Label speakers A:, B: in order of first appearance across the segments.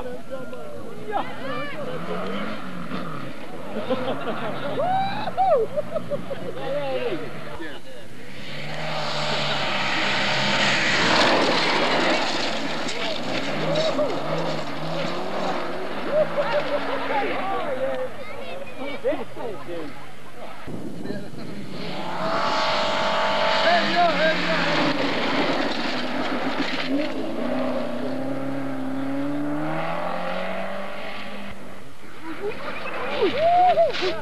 A: Hey, yo, hey, yo. Mm-hmm.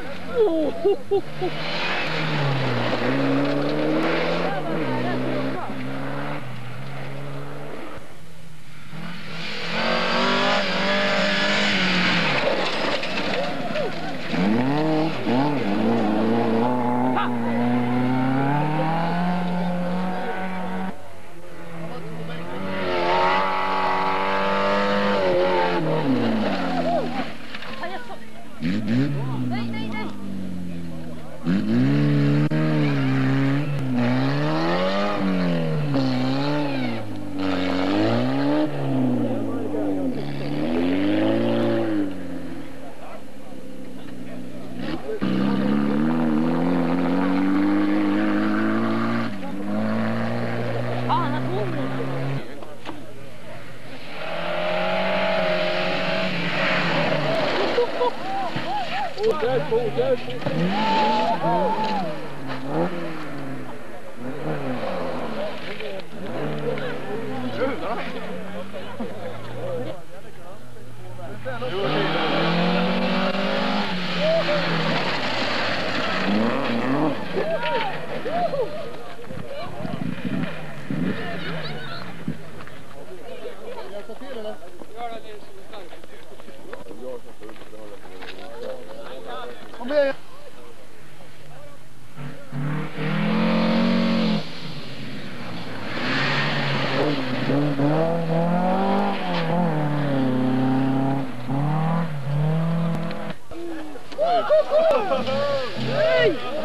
A: Woo! comer. Ei!